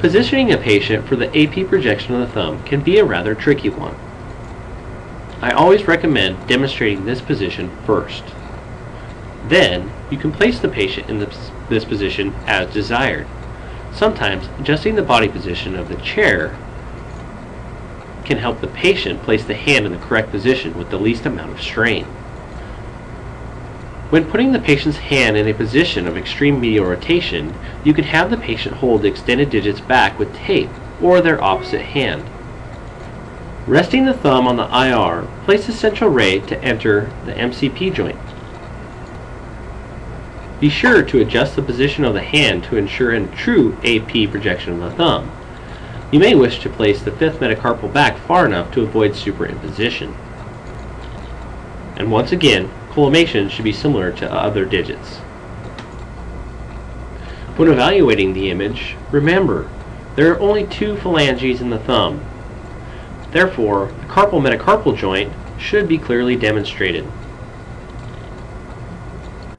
Positioning a patient for the AP projection of the thumb can be a rather tricky one. I always recommend demonstrating this position first. Then, you can place the patient in this, position as desired. Sometimes, adjusting the body position of the chair can help the patient place the hand in the correct position with the least amount of strain. When putting the patient's hand in a position of extreme medial rotation, you can have the patient hold the extended digits back with tape or their opposite hand. Resting the thumb on the IR, place the central ray to enter the MCP joint. Be sure to adjust the position of the hand to ensure a true AP projection of the thumb. You may wish to place the fifth metacarpal back far enough to avoid superimposition. And once again, collimation should be similar to other digits. When evaluating the image, remember, there are only two phalanges in the thumb. Therefore, the carpal metacarpal joint should be clearly demonstrated.